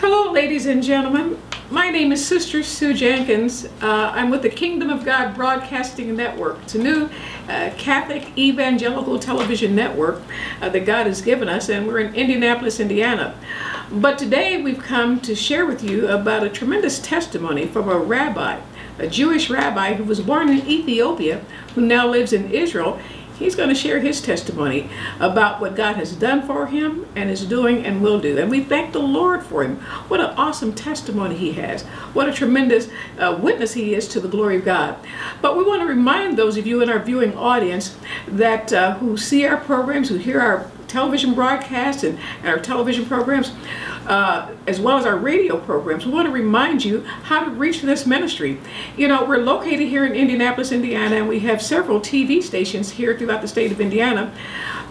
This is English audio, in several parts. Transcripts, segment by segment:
Hello, ladies and gentlemen. My name is Sister Sue Jenkins. Uh, I'm with the Kingdom of God Broadcasting Network. It's a new uh, Catholic evangelical television network uh, that God has given us, and we're in Indianapolis, Indiana. But today we've come to share with you about a tremendous testimony from a rabbi, a Jewish rabbi who was born in Ethiopia, who now lives in Israel. He's going to share his testimony about what God has done for him and is doing and will do. And we thank the Lord for him. What an awesome testimony he has. What a tremendous uh, witness he is to the glory of God. But we want to remind those of you in our viewing audience that uh, who see our programs, who hear our television broadcasts and, and our television programs, uh, as well as our radio programs, we want to remind you how to reach this ministry. You know, we're located here in Indianapolis, Indiana, and we have several TV stations here throughout the state of Indiana.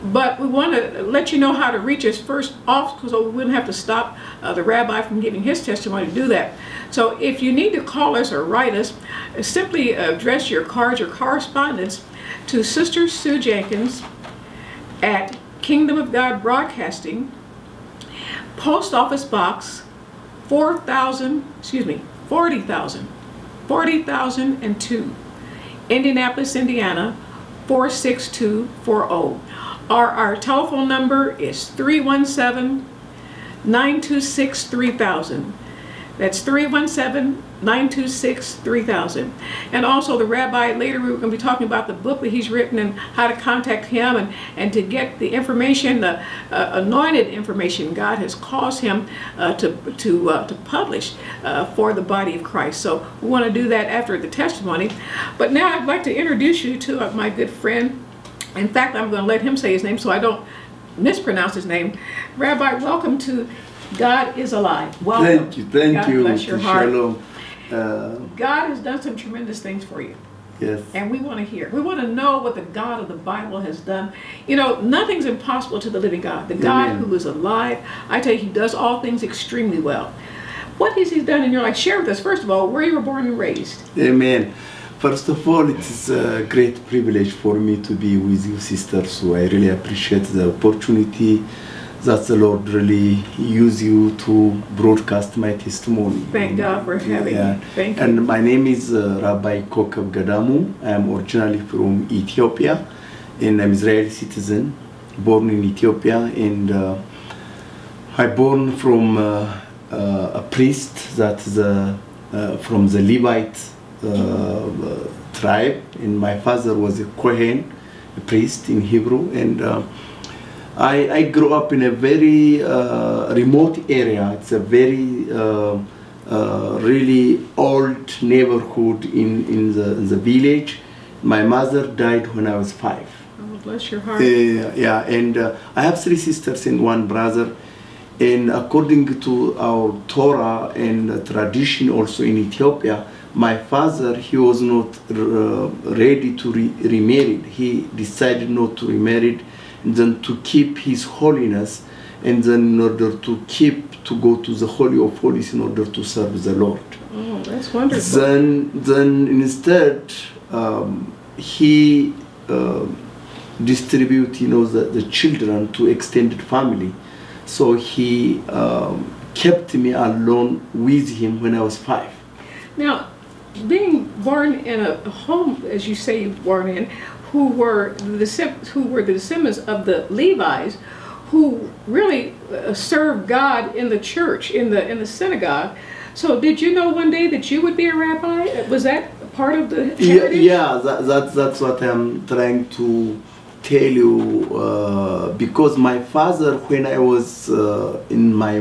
But we want to let you know how to reach us first off so we wouldn't have to stop uh, the rabbi from giving his testimony to do that. So if you need to call us or write us, simply address your cards or correspondence to Sister Sue Jenkins at Kingdom of God Broadcasting, Post Office Box 4000, excuse me, 40,000, 40,002, Indianapolis, Indiana 46240. Our, our telephone number is 317 926 3000. That's 317 926 3000. And also the rabbi, later we're going to be talking about the book that he's written and how to contact him and, and to get the information, the uh, anointed information God has caused him uh, to, to, uh, to publish uh, for the body of Christ. So we want to do that after the testimony. But now I'd like to introduce you to uh, my good friend. In fact, I'm going to let him say his name so I don't mispronounce his name. Rabbi, welcome to God is alive. Welcome. Thank you, thank God you. bless your heart. Shalom. Uh, God has done some tremendous things for you. yes. And we want to hear. We want to know what the God of the Bible has done. You know, nothing's impossible to the living God. The God Amen. who is alive, I tell you, he does all things extremely well. What has he done in your life? Share with us, first of all, where you were born and raised. Amen. First of all, it is a great privilege for me to be with you, sister. So I really appreciate the opportunity that the Lord really use you to broadcast my testimony. Thank God for having Yeah. you. Thank you. And my name is uh, Rabbi Kokeb Gedamu. I am originally from Ethiopia, and I'm Israeli citizen, born in Ethiopia, and uh, I born from uh, uh, a priest that the uh, from the Levite uh, uh, tribe, and my father was a Kohen, a priest in Hebrew, and. I, I grew up in a very uh, remote area. It's a very uh, uh, really old neighborhood in, in, the, in the village. My mother died when I was five. Oh, bless your heart. Uh, yeah, and uh, I have three sisters and one brother. And according to our Torah and tradition also in Ethiopia, my father, he was not uh, ready to re- remarry. He decided not to remarry and then to keep his holiness and then in order to keep to go to the holy of holies in order to serve the lord. Oh, that's wonderful. then then instead um, he uh, distribute you know the, the children to extended family. So he um, kept me alone with him when i was five. Now, being born in a home, as you say, born in, who were the who were the descendants of the Levites, who really uh, served God in the church, in the in the synagogue. So, did you know one day that you would be a rabbi? Was that part of the yeah, heritage? yeah that, that, that's what i'm trying to tell you uh, because my father when i was uh, in my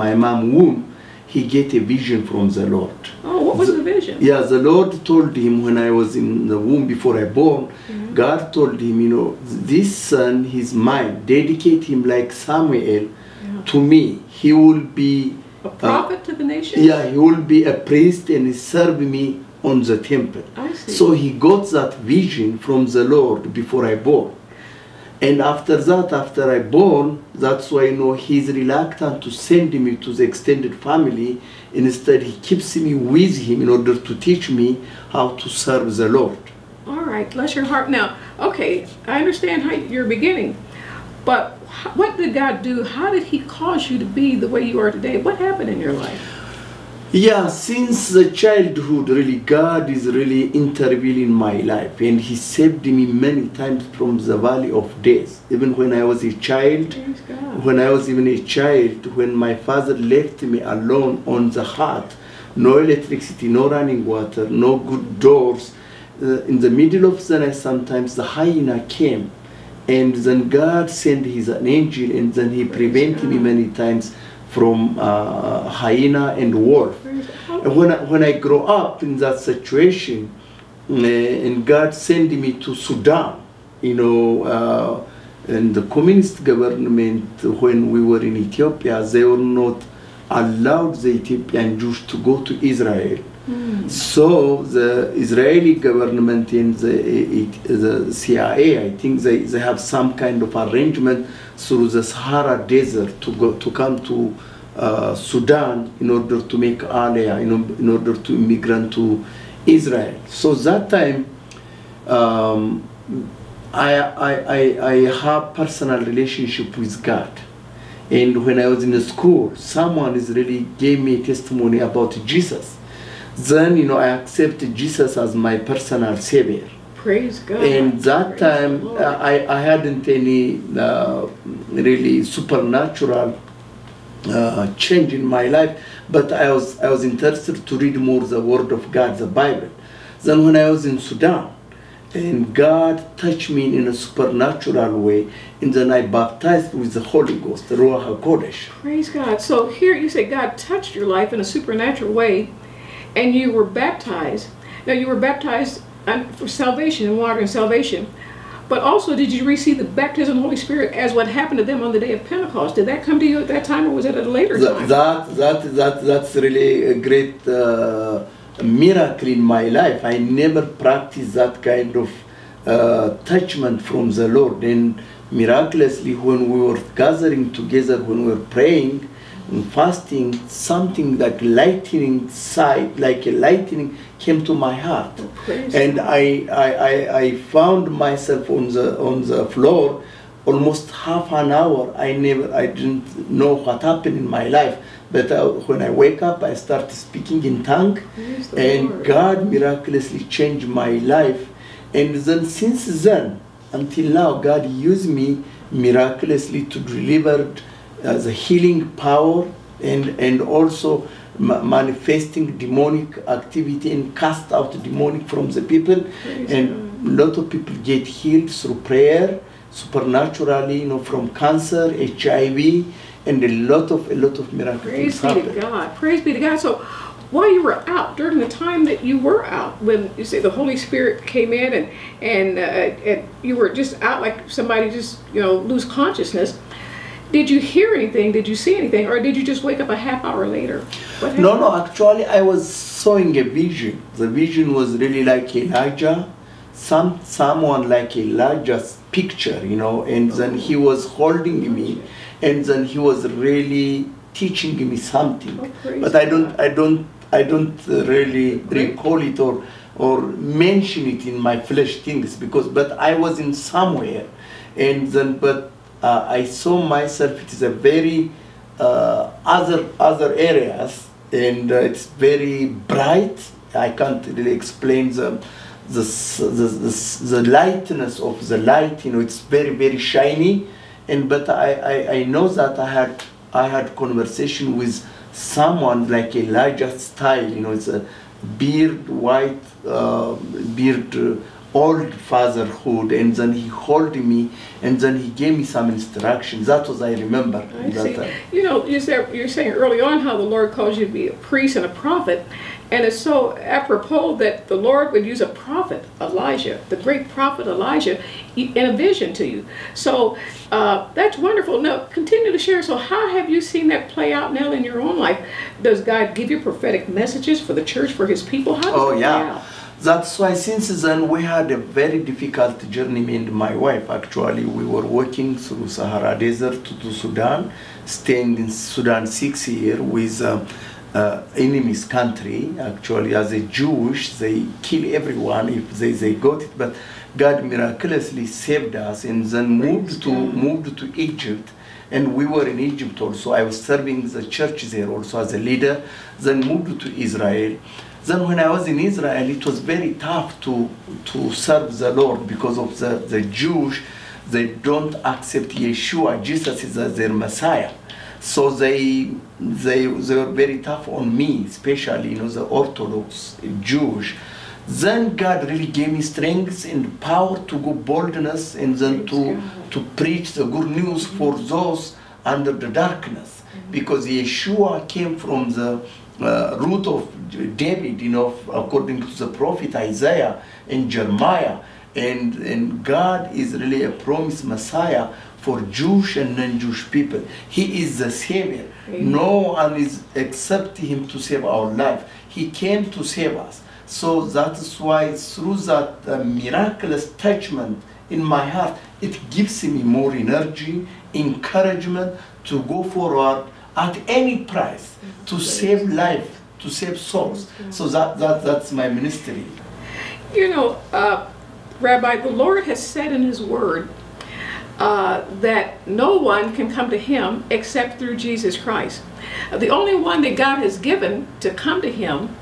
my mom womb he get a vision from the lord Oh, what was the vision? Yeah, the Lord told him when I was in the womb before I born, mm-hmm. God told him, you know, this son, he's mine. Dedicate him like Samuel Yeah. to me. He will be, A uh, prophet to the nation? yeah, he will be a priest and serve me on the temple. I see. So he got that vision from the Lord before I born. And after that, after I born, that's why you know he's reluctant to send me to the extended family. Instead, he keeps me with him in order to teach me how to serve the Lord. All right, bless your heart. Now, okay, I understand how you're beginning, But what did God do? How did He cause you to be the way you are today? What happened in your life? Yeah, since the childhood, really, God is really intervening in my life, and He saved me many times from the valley of death. Even when I was a child, when I was even a child, when my father left me alone on the hut, no electricity, no running water, no good doors. Uh, in the middle of the night, sometimes the hyena came, and then God sent His an angel, and then He prevented me many times from uh, hyena and wolf. And when I, when I grow up in that situation, uh, and God sent me to Sudan, you know, uh, and the communist government, when we were in Ethiopia, they were not allowed the Ethiopian Jews to go to Israel. So the Israeli government in the, the CIA, I think they, they have some kind of arrangement through the Sahara Desert to go to come to uh, Sudan in order to make aliyah, in, in order to immigrant to Israel. So that time, um, I, I, I, I have personal relationship with God. And when I was in school, someone is really gave me testimony about Jesus. Then, you know, I accepted Jesus as my personal savior. Praise God. And that Praise time, uh, I, I hadn't any uh, really supernatural uh, change in my life, but I was, I was interested to read more the Word of God, the Bible. Then when I was in Sudan, and God touched me in a supernatural way, and then I baptized with the Holy Ghost, the Ruach HaKodesh. Praise God. So here you say God touched your life in a supernatural way, and you were baptized. Now you were baptized uh, for salvation in water and salvation, but also did you receive the baptism of the Holy Spirit as what happened to them on the day of Pentecost? Did that come to you at that time, or was it at a later Th- time? that that that that's really a great uh, miracle in my life. I never practiced that kind of uh, touchment from the Lord. And miraculously, when we were gathering together, when we were praying fasting, something like lightning side, like a lightning, came to my heart, and I, I, I, I found myself on the on the floor almost half an hour. I never, I didn't know what happened in my life. But uh, when I wake up, I start speaking in tongue, and Lord. God miraculously changed my life. And then since then until now, God used me miraculously to deliver uh, a healing power and and also ma- manifesting demonic activity and cast out demonic from the people and a lot of people get healed through prayer supernaturally you know from cancer hiv and a lot of a lot of miracles. Praise be to God. Praise be to God. So while you were out, during the time that you were out, when you say the Holy Spirit came in and and, uh, and you were just out like somebody just you know lose consciousness, did you hear anything? Did you see anything, or did you just wake up a half hour later? No, no, actually, I was sewing a vision. The vision was really like Elijah, some someone like Elijah's picture, you know, and then he was holding me, and then he was really teaching me something. Oh, but I don't, I don't, I don't really recall it or or mention it in my flesh things because, but I was in somewhere, and then but uh, I saw myself. It is a very uh, other other areas, and uh, it's very bright. I can't really explain the the, the, the, the lightness of the light. You know, it's very very shiny, and but I, I, I know that I had I had conversation with someone like Elijah style. You know, it's a beard, white uh, beard. Old fatherhood and then he hold me and then he gave me some instructions that was i remember I that see. time. You know, you said, you're saying early on how the Lord calls you to be a priest and a prophet, and it's so apropos that the Lord would use a prophet, Elijah, the great prophet Elijah, in a vision to you. So uh, that's wonderful. Now, continue to share. So, how have you seen that play out now in your own life? Does God give you prophetic messages for the church, for His people? How does Oh yeah? That's why since then we had a very difficult journey. Me and my wife actually we were walking through Sahara Desert to, Sudan, staying in Sudan six years with uh, uh, enemy's country. Actually, as a Jewish, they kill everyone if they, they got it. But God miraculously saved us and then moved to moved to Egypt. And we were in Egypt also. I was serving the church there also as a leader. Then moved to Israel. Then when I was in Israel, it was very tough to to serve the Lord because of the, the Jewish. They don't accept Yeshua, Jesus is as their Messiah. So they, they, they were very tough on me, especially, you know, the Orthodox Jewish. Then God really gave me strength and power to go boldness and then to, to preach the good news for mm-hmm. those under the darkness. Mm-hmm. Because Yeshua came from the uh, root of David, you know, according to the prophet Isaiah and Jeremiah. And, and God is really a promised Messiah for Jewish and non-Jewish people. He is the Savior. Amen. No one is except Him to save our life. He came to save us. So that is why through that uh, miraculous touchment in my heart, it gives me more energy, encouragement to go forward at any price to save life, to save souls. So that, that that's my ministry. You know, uh, Rabbi, the Lord has said in His Word uh, that no one can come to Him except through Jesus Christ. The only one that God has given to come to Him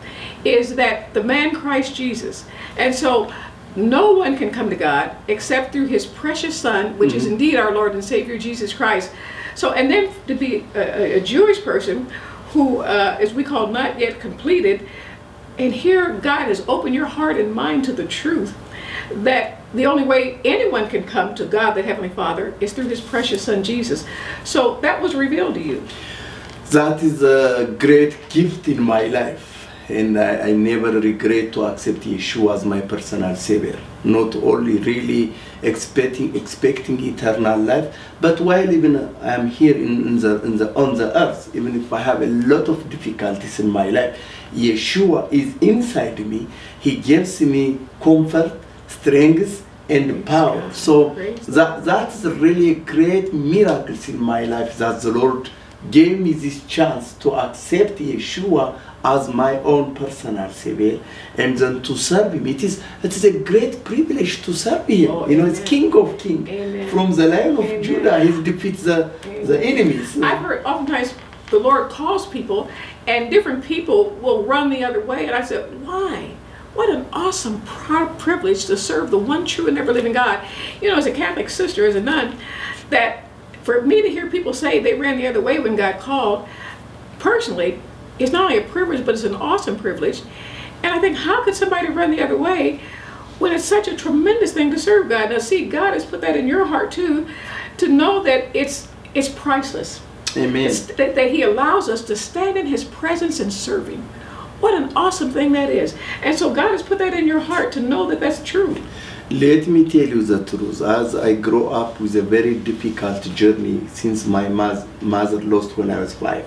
is that the man Christ Jesus. And so no one can come to God except through His precious Son, which is indeed our Lord and Savior Jesus Christ. So, and then to be a, a- Jewish person who, uh, as we call, not yet completed, and here God has opened your heart and mind to the truth that the only way anyone can come to God, the Heavenly Father, is through His precious Son Jesus. So that was revealed to you. That is a great gift in my life. And I, I never regret to accept Yeshua as my personal savior. Not only really expecting expecting eternal life, but while even I'm here in, in the, in the on the earth, even if I have a lot of difficulties in my life, Yeshua is inside me. He gives me comfort, strength, and power. So that that's really a great miracles in my life that the Lord gave me this chance to accept Yeshua as my own personal savior and then to serve him. It is it is a great privilege to serve him. Oh, you know, it's. King of Kings. From the Lion of Amen. Judah, he defeats the, the enemies. I've heard oftentimes the Lord calls people, and different people will run the other way. And I said, why? What an awesome pri- privilege to serve the one true and ever living God. You know, as a Catholic sister, as a nun, that for me to hear people say they ran the other way when God called, personally, it's not only a privilege, but it's an awesome privilege. And I think, how could somebody run the other way when it's such a tremendous thing to serve God? Now, see, God has put that in your heart too, to know that it's it's priceless. Amen. It's that, that He allows us to stand in His presence and serve Him. What an awesome thing that is. And so God has put that in your heart to know that that's true. Let me tell you the truth. As I grow up with a very difficult journey since my mother lost when I was five.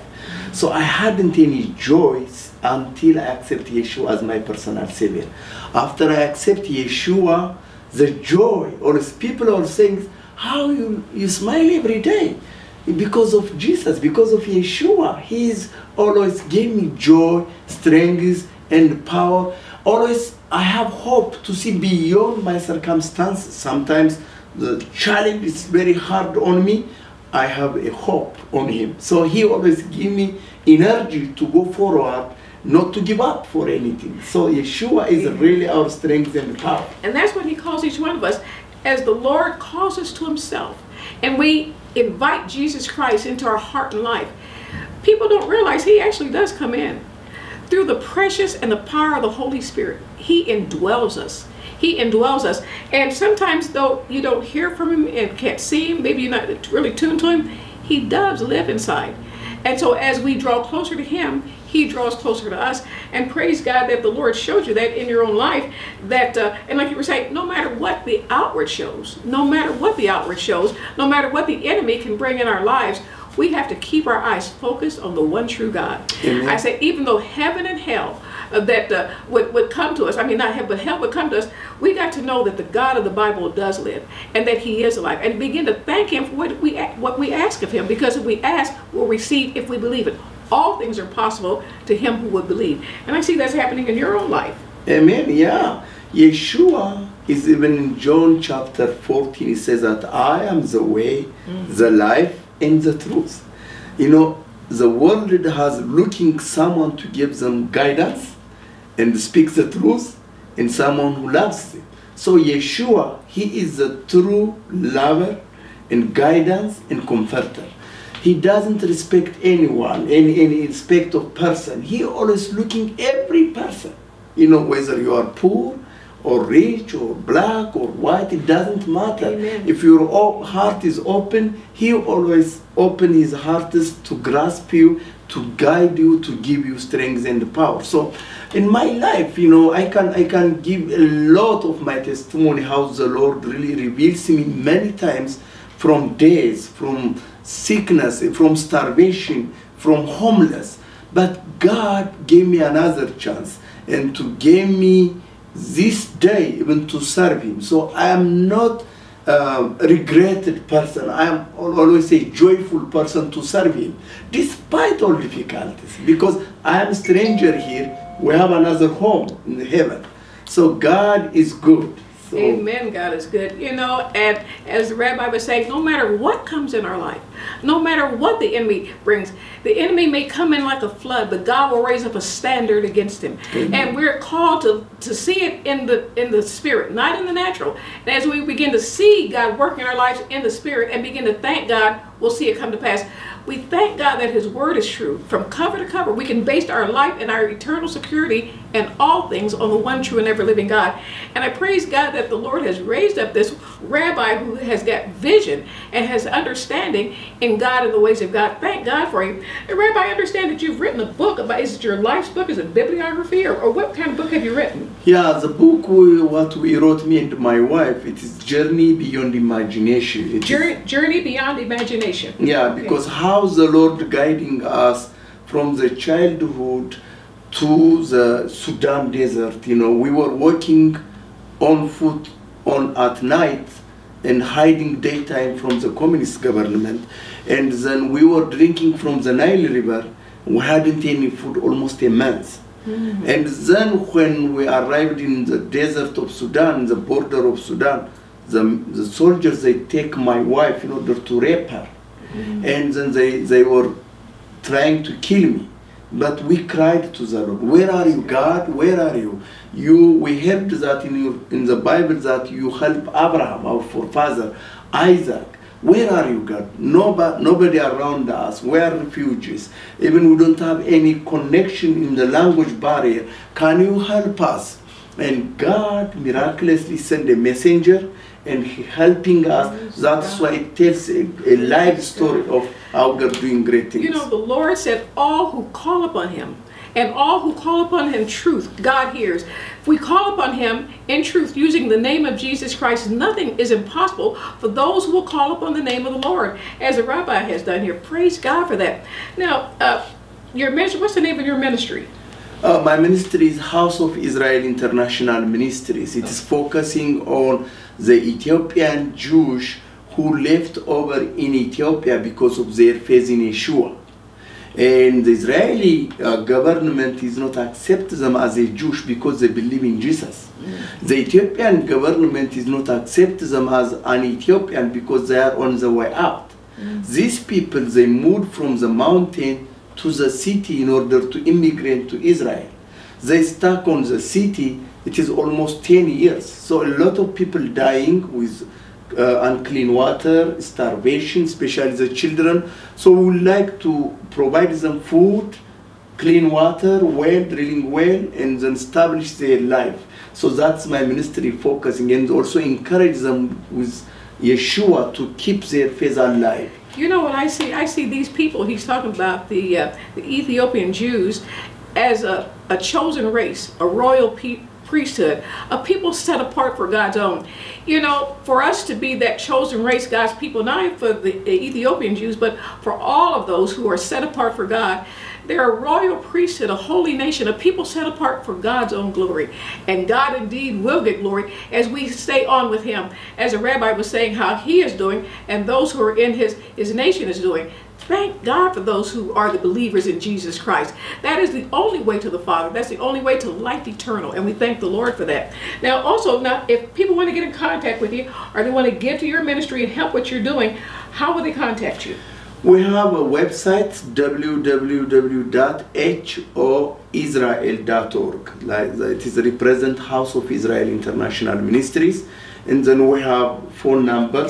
So I hadn't any joy until I accept Yeshua as my personal savior. After I accept Yeshua, the joy, or people are saying, how you, you smile every day? Because of Jesus, because of Yeshua. He's always gave me joy, strength, and power. Always I have hope to see beyond my circumstances. Sometimes the challenge is very hard on me. I have a hope on him. So he always give me energy to go forward, not to give up for anything. So Yeshua is really our strength and power. And that's what He calls each one of us as the Lord calls us to Himself. And we invite Jesus Christ into our heart and life. People don't realize He actually does come in. Through the precious and the power of the Holy Spirit, He indwells us. He indwells us. And sometimes, though you don't hear from Him and can't see Him, maybe you're not really tuned to Him, He does live inside. And so, as we draw closer to Him, He draws closer to us. And praise God that the Lord showed you that in your own life. That, uh, and like you were saying, no matter what the outward shows, no matter what the outward shows, no matter what the enemy can bring in our lives, we have to keep our eyes focused on the one true God. Amen. I say, even though heaven and hell that uh, would, would come to us, I mean, not help, but help would come to us, we got to know that the God of the Bible does live and that He is alive and begin to thank Him for what we, what we ask of Him because if we ask, we'll receive if we believe it. All things are possible to Him who would believe. And I see that's happening in your own life. Amen. Yeah. Yeshua is even in John chapter 14, he says that I am the way, the life, and the truth. You know, the world has looking someone to give them guidance and speak the truth, and someone who loves them. So Yeshua, he is the true lover and guidance and comforter. He doesn't respect anyone, any, any respect of person. He always looking every person. You know, whether you are poor or rich or black or white, it doesn't matter. Amen. If your heart is open, he always open his heart to grasp you, to guide you, to give you strength and power. So in my life, you know, I can I can give a lot of my testimony how the Lord really reveals me many times from days, from sickness, from starvation, from homeless. But God gave me another chance and to give me this day even to serve Him. So I am not um, regretted person. I am always a joyful person to serve Him, despite all difficulties. Because I am stranger here. We have another home in heaven. So God is good. So, Amen. God is good. You know, and as the rabbi was saying, no matter what comes in our life, no matter what the enemy brings, the enemy may come in like a flood, but God will raise up a standard against him. And we're called to, to see it in the in the spirit, not in the natural. And as we begin to see God working our lives in the spirit and begin to thank God, we'll see it come to pass. We thank God that His word is true from cover to cover. We can base our life and our eternal security and all things on the one true and ever living God. And I praise God that the Lord has raised up this rabbi who has got vision and has understanding in God and the ways of God. Thank God for you. And Rabbi, I understand that you've written a book about, is it your life's book? Is it bibliography? Or, or what kind of book have you written? Yeah, the book we, what we wrote, me and my wife, it is Journey Beyond Imagination. Journey, Journey Beyond Imagination. Yeah, Okay. because how the Lord guiding us from the childhood to the Sudan desert. You know, we were walking on foot on at night and hiding daytime from the communist government, and then we were drinking from the Nile River. We hadn't any food almost a month. Mm. And then when we arrived in the desert of Sudan, the border of Sudan, the, the soldiers they take my wife in order to rape her and then they, they were trying to kill me. But we cried to the Lord, Where are you, God? Where are you? You we heard that in your in the Bible that you help Abraham, our forefather, Isaac. Where are you, God? Nobody, nobody around us. We are refugees. Even we don't have any connection in the language barrier. Can you help us? And God miraculously sent a messenger and he helping us. That's why it tells a, a live story of how God doing great things. You know, the Lord said, All who call upon him, and all who call upon him truth, God hears. If we call upon him in truth using the name of Jesus Christ, nothing is impossible for those who will call upon the name of the Lord, as the rabbi has done here. Praise God for that. Now, uh, your ministry, what's the name of your ministry? Uh, my ministry is House of Israel International Ministries. It is focusing on the Ethiopian Jews who left over in Ethiopia because of their faith in Yeshua. And the Israeli uh, government is not accept them as a Jewish because they believe in Jesus. The Ethiopian government is not accept them as an Ethiopian because they are on the way out. These people they moved from the mountain to the city in order to immigrate to Israel. They stuck on the city. It is almost 10 years. So a lot of people dying with uh, unclean water, starvation, especially the children. So we would like to provide them food, clean water, well, drilling well, and then establish their life. So that's my ministry focusing and also encourage them with Yeshua to keep their faith alive. You know what I see? I see these people, he's talking about the, uh, the Ethiopian Jews, as a, a chosen race, a royal pe- priesthood, a people set apart for God's own. You know, for us to be that chosen race, God's people, not only for the, Ethiopian Jews, but for all of those who are set apart for God, they're a royal priesthood, a holy nation, a people set apart for God's own glory. And God indeed will get glory as we stay on with Him. As the rabbi was saying, how He is doing, and those who are in His, his nation is doing. Thank God for those who are the believers in Jesus Christ. That is the only way to the Father. That's the only way to life eternal. And we thank the Lord for that. Now, also, now, if people want to get in contact with you or they want to give to your ministry and help what you're doing, how will they contact you? We have a website www.hoisrael.org. Like it is represent House of Israel International Ministries, and then we have phone number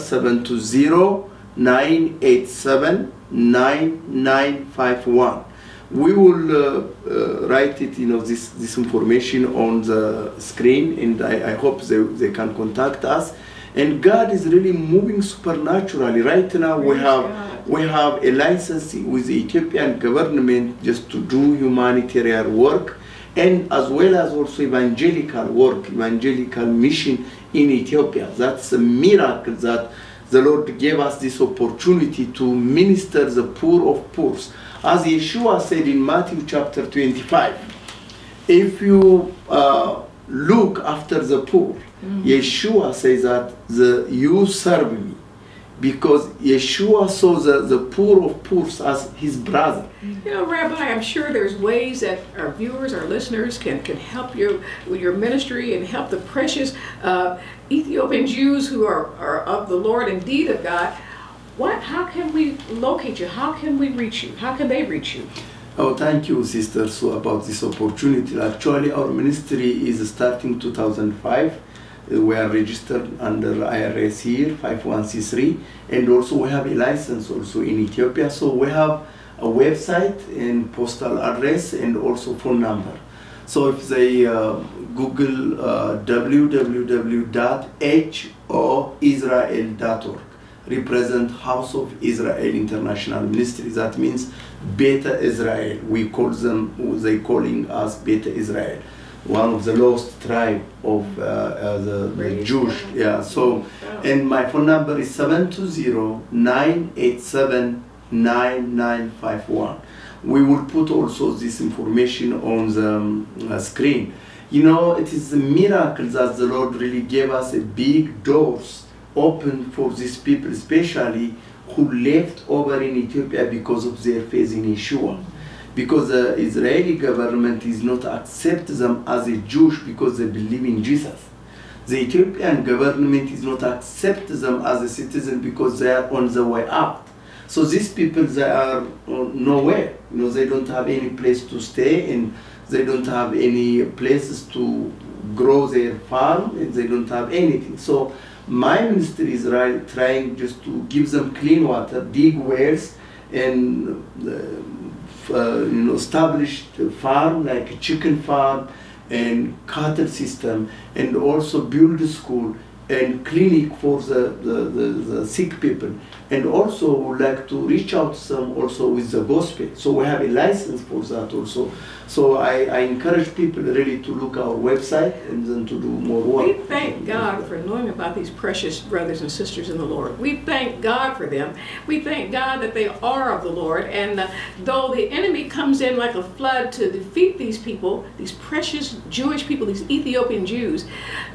720-987-9951. We will uh, uh, write it, you know, this this information on the screen, and I, I hope they, they can contact us. And God is really moving supernaturally. Right now, we have we have a license with the Ethiopian government just to do humanitarian work and as well as also evangelical work, evangelical mission in Ethiopia. That's a miracle that the Lord gave us this opportunity to minister the poor of poors. As Yeshua said in Matthew chapter 25, if you uh, look after the poor, Yeshua says that the, you serve me because Yeshua saw the, the poor of poor as his brother. You know, Rabbi, I'm sure there's ways that our viewers, our listeners can, can help you with your ministry and help the precious uh, Ethiopian Jews who are, are of the Lord, indeed of God. What, how can we locate you? How can we reach you? How can they reach you? Oh, thank you, sister, so about this opportunity. Actually, our ministry is starting 2005. We are registered under IRS here, 51c3, and also we have a license also in Ethiopia. So we have a website and postal address and also phone number. So if they uh, Google uh, www.hoisrael.org, represent House of Israel International Ministry. That means Beta Israel. We call them, they calling us Beta Israel, one of the lost tribe of uh, uh, the, the Jewish. Yeah. So, and my phone number is 720-987-9951. We will put also this information on the um, uh, screen. You know, it is a miracle that the Lord really gave us a big doors open for these people, especially who left over in Ethiopia because of their faith in Yeshua. Because the Israeli government is not accept them as a Jewish because they believe in Jesus. The Ethiopian government is not accept them as a citizen because they are on the way out. So these people they are uh, nowhere. You know, they don't have any place to stay and they don't have any places to grow their farm and they don't have anything. So my ministry is trying just to give them clean water, dig wells, and uh, uh, you know establish a farm like a chicken farm and cattle system, and also build a school and clinic for the, the, the, the sick people. And also would like to reach out to them also with the gospel. So we have a license for that also. So I, I encourage people really to look our website and then to do more work. We thank God for knowing about these precious brothers and sisters in the Lord. We thank God for them. We thank God that they are of the Lord. And uh, though the enemy comes in like a flood to defeat these people, these precious Jewish people, these Ethiopian Jews,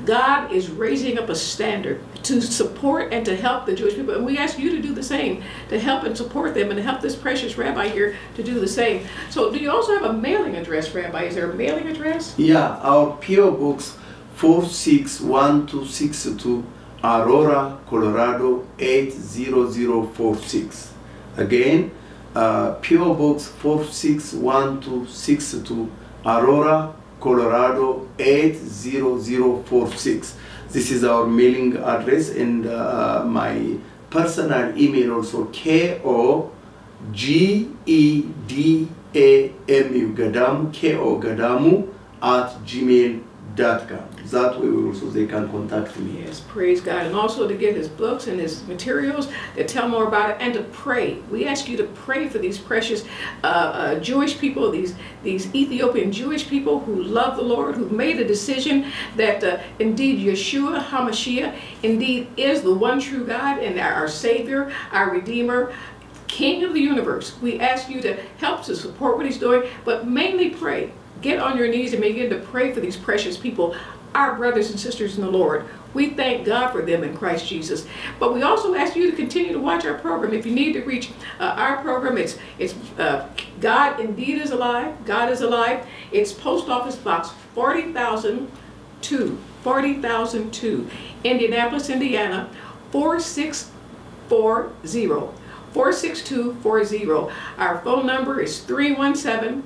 God is raising up a standard to support and to help the Jewish people. And we ask you to do the same, to help and support them and help this precious rabbi here to do the same. So, do you also have a mailing address, Rabbi? Is there a mailing address? Yeah, our PO Box 461262, Aurora, Colorado 80046. Again, uh, PO Box 461262, Aurora, Colorado 80046. This is our mailing address and uh, my personal email also ko G E D A M U Gedamu K O Gedamu at gmail.com. That way also they can contact me. Yes, praise God. And also to get his books and his materials that tell more about it and to pray. We ask you to pray for these precious uh, uh, Jewish people, these, these Ethiopian Jewish people who love the Lord, who've made a decision that uh, indeed Yeshua HaMashiach indeed is the one true God and our Savior, our Redeemer. King of the universe, we ask you to help to support what he's doing, but mainly pray. Get on your knees and begin to pray for these precious people, our brothers and sisters in the Lord. We thank God for them in Christ Jesus. But we also ask you to continue to watch our program. If you need to reach uh, our program, it's it's uh, God indeed is alive. God is alive. It's Post Office Box 40,002, 40,002, Indianapolis, Indiana, 4640. 46240. Our phone number is 317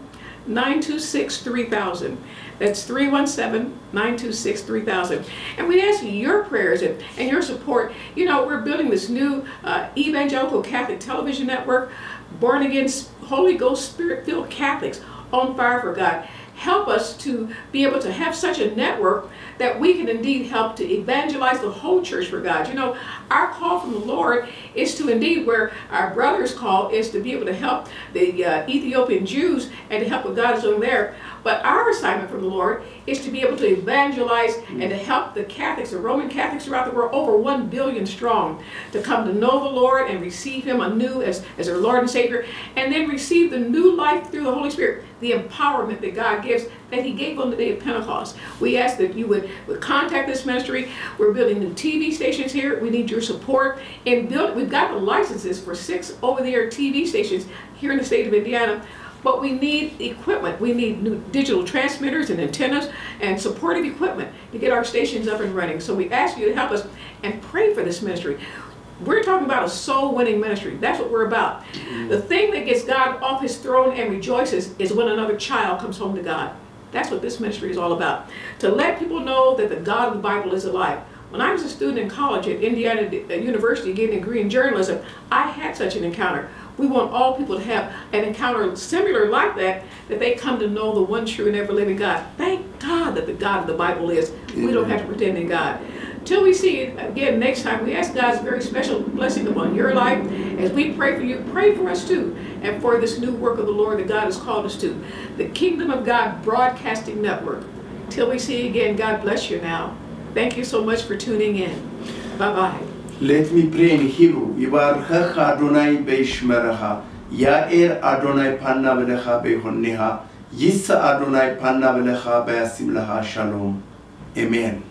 926 3000. That's 317 926 3000. And we ask your prayers and, and your support. You know, we're building this new uh, evangelical Catholic television network, born again, Holy Ghost, Spirit filled Catholics on fire for God. Help us to be able to have such a network that we can indeed help to evangelize the whole church for God. You know, our call from the Lord is to indeed, where our brother's call is to be able to help the uh, Ethiopian Jews and to help what God is doing there. But our assignment from the Lord is to be able to evangelize and to help the Catholics, the Roman Catholics throughout the world, over 1 billion strong, to come to know the Lord and receive Him anew as, as their Lord and Savior, and then receive the new life through the Holy Spirit, the empowerment that God gives, that He gave on the day of Pentecost. We ask that you would, would contact this ministry. We're building new TV stations here. We need your support. And build, we've got the licenses for six over-the-air TV stations here in the state of Indiana. But we need equipment. We need new digital transmitters and antennas and supportive equipment to get our stations up and running. So we ask you to help us and pray for this ministry. We're talking about a soul winning ministry. That's what we're about. Mm-hmm. The thing that gets God off his throne and rejoices is when another child comes home to God. That's what this ministry is all about. To let people know that the God of the Bible is alive. When I was a student in college at Indiana University getting a degree in journalism, I had such an encounter. We want all people to have an encounter similar like that, that they come to know the one true and ever living God. Thank God that the God of the Bible is. We don't have to pretend in God. Till we see it again next time, we ask God's very special blessing upon your life. As we pray for you, pray for us too, and for this new work of the Lord that God has called us to. The Kingdom of God Broadcasting Network. Till we see you again, God bless you now. Thank you so much for tuning in. Bye-bye. Let me pray in Hebrew. ይባርከህ አዶናይ በይሽመረኻ ያኤር አዶናይ ፓና ብለኻ በይሆኒኻ ይስ አዶናይ ፓና ብለኻ በያሲምለኻ ሻሎም Amen.